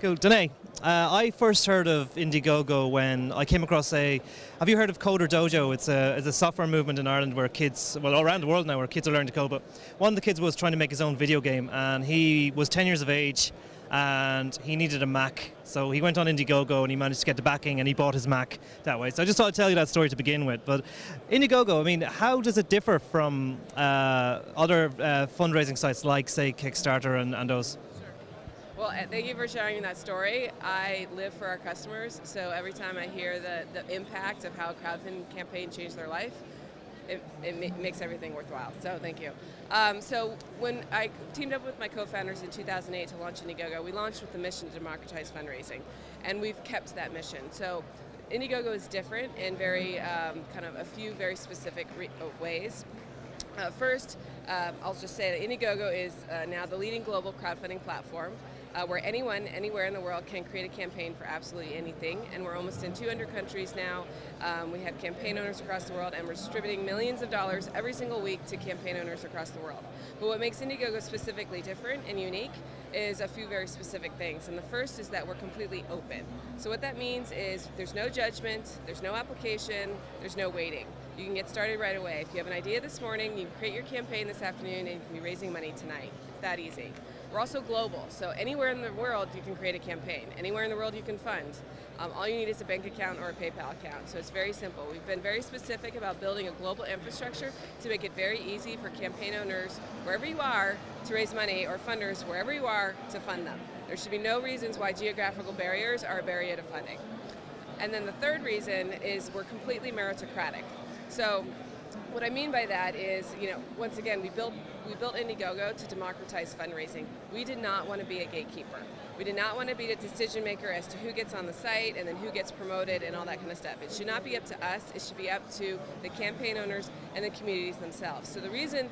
Cool. Danae, uh, I first heard of Indiegogo when I came across a. Have you heard of Coder Dojo? It's a, it's a software movement in Ireland where kids, well, all around the world now, where kids are learning to code. But one of the kids was trying to make his own video game, and he was 10 years of age, and he needed a Mac. So he went on Indiegogo and he managed to get the backing, and he bought his Mac that way. So I just thought I'd tell you that story to begin with. But Indiegogo, I mean, how does it differ from uh, other uh, fundraising sites like, say, Kickstarter and, and those? Well, uh, thank you for sharing that story. I live for our customers, so every time I hear the, the impact of how a crowdfunding campaign changed their life, it, it ma- makes everything worthwhile. So thank you. Um, so when I teamed up with my co-founders in 2008 to launch Indiegogo, we launched with the mission to democratize fundraising, and we've kept that mission. So Indiegogo is different in very um, kind of a few very specific uh, ways. Uh, first, um, I'll just say that Indiegogo is uh, now the leading global crowdfunding platform uh, where anyone, anywhere in the world can create a campaign for absolutely anything. And we're almost in 200 countries now. Um, we have campaign owners across the world, and we're distributing millions of dollars every single week to campaign owners across the world. But what makes Indiegogo specifically different and unique is a few very specific things. And the first is that we're completely open. So what that means is there's no judgment, there's no application, there's no waiting. You can get started right away. If you have an idea this morning, you can create your campaign this afternoon and you can be raising money tonight. It's that easy. We're also global, so anywhere in the world you can create a campaign. Anywhere in the world you can fund. Um, all you need is a bank account or a PayPal account. So it's very simple. We've been very specific about building a global infrastructure to make it very easy for campaign owners, wherever you are, to raise money, or funders, wherever you are, to fund them. There should be no reasons why geographical barriers are a barrier to funding. And then the third reason is we're completely meritocratic. So what I mean by that is, you know, once again, we built we built Indiegogo to democratize fundraising. We did not want to be a gatekeeper. We did not want to be the decision maker as to who gets on the site and then who gets promoted and all that kind of stuff. It should not be up to us. It should be up to the campaign owners and the communities themselves. So the reason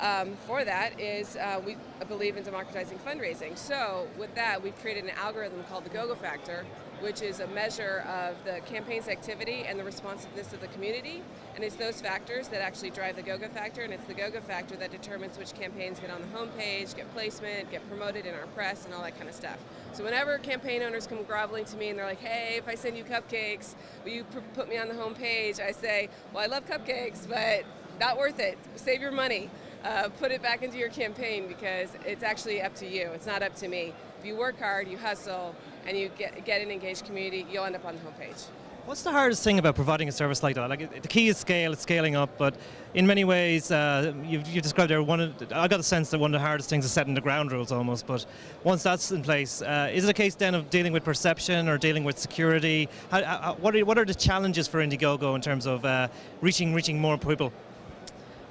um, for that is uh, we believe in democratizing fundraising. So with that, we've created an algorithm called the GoGo Factor, which is a measure of the campaign's activity and the responsiveness of the community. And it's those factors that actually drive the GoGo Factor, and it's the GoGo Factor that determines which campaigns get on the homepage, get placement, get promoted in our press, and all that kind of stuff. So whenever campaign owners come groveling to me and they're like, hey, if I send you cupcakes, will you put me on the homepage? I say, well, I love cupcakes, but not worth it. Save your money uh, put it back into your campaign because it's actually up to you. It's not up to me. If you work hard, you hustle, and you get, get an engaged community, you'll end up on the homepage. What's the hardest thing about providing a service like that? Like the key is scale, it's scaling up, but in many ways, uh, you've, you've, described there one. Of, I got the sense that one of the hardest things is setting the ground rules almost. But once that's in place, uh, is it a case then of dealing with perception or dealing with security? How, how, what, are, what are the challenges for Indiegogo in terms of uh, reaching reaching more people?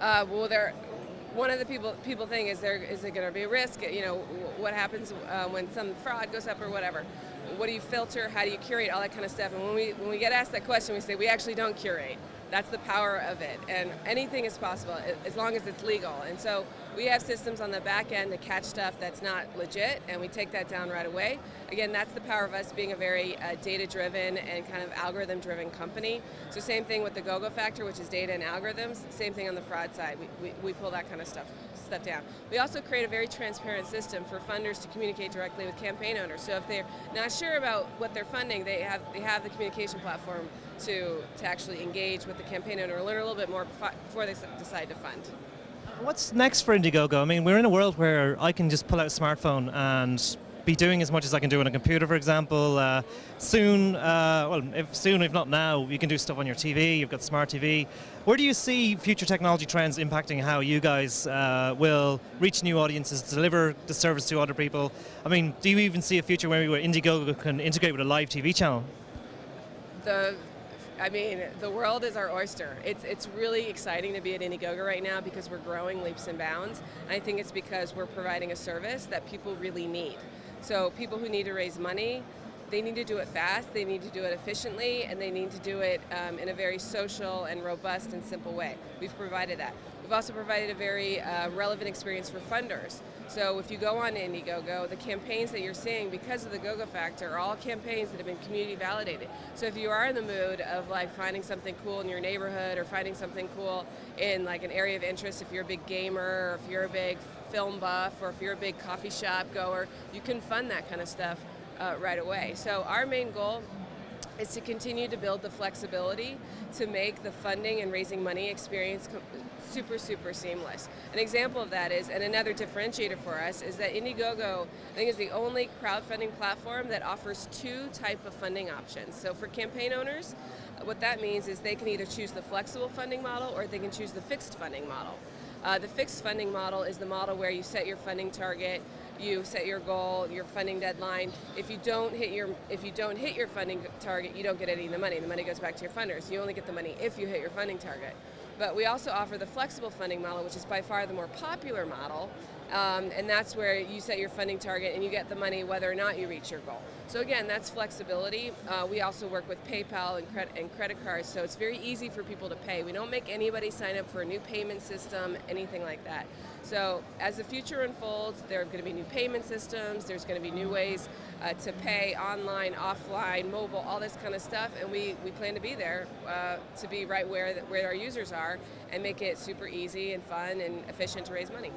Uh, well, there one of the people people think is there is it going to be a risk? You know, what happens uh, when some fraud goes up or whatever? What do you filter? How do you curate? All that kind of stuff. And when we when we get asked that question, we say we actually don't curate. That's the power of it. And anything is possible as long as it's legal. And so we have systems on the back end to catch stuff that's not legit, and we take that down right away. Again, that's the power of us being a very uh, data-driven and kind of algorithm-driven company. So same thing with the GoGo factor, which is data and algorithms. Same thing on the fraud side. We, we, we pull that kind of stuff stuff down. We also create a very transparent system for funders to communicate directly with campaign owners. So if they're not sure about what they're funding, they have they have the communication platform to to actually engage with the campaign owner, learn a little bit more before they decide to fund. What's next for Indiegogo? I mean, we're in a world where I can just pull out a smartphone and be doing as much as I can do on a computer, for example. Uh, soon, uh, well, if soon, if not now, you can do stuff on your TV. You've got smart TV. Where do you see future technology trends impacting how you guys uh, will reach new audiences, deliver the service to other people? I mean, do you even see a future where Indiegogo can integrate with a live TV channel? The I mean, the world is our oyster. It's, it's really exciting to be at Indiegogo right now because we're growing leaps and bounds. And I think it's because we're providing a service that people really need. So people who need to raise money, they need to do it fast, they need to do it efficiently, and they need to do it um, in a very social and robust and simple way. We've provided that. We've also provided a very uh, relevant experience for funders. So if you go on Indiegogo, the campaigns that you're seeing because of the GoGo factor are all campaigns that have been community validated. So if you are in the mood of like finding something cool in your neighborhood or finding something cool in like an area of interest, if you're a big gamer or if you're a big film buff or if you're a big coffee shop goer, you can fund that kind of stuff uh, right away. So our main goal is to continue to build the flexibility to make the funding and raising money experience super super seamless. An example of that is, and another differentiator for us is that Indiegogo, I think, is the only crowdfunding platform that offers two type of funding options. So for campaign owners, what that means is they can either choose the flexible funding model or they can choose the fixed funding model. Uh, the fixed funding model is the model where you set your funding target, you set your goal, your funding deadline. If you don't hit your if you don't hit your funding target, you don't get any of the money. The money goes back to your funders. You only get the money if you hit your funding target. But we also offer the flexible funding model, which is by far the more popular model, um, and that's where you set your funding target and you get the money whether or not you reach your goal. So again, that's flexibility. Uh, we also work with PayPal and, credit and credit cards, so it's very easy for people to pay. We don't make anybody sign up for a new payment system, anything like that. So as the future unfolds, there are going to be new payment systems. There's going to be new ways uh, to pay online, offline, mobile, all this kind of stuff, and we, we plan to be there uh, to be right where where our users are and make it super easy and fun and efficient to raise money.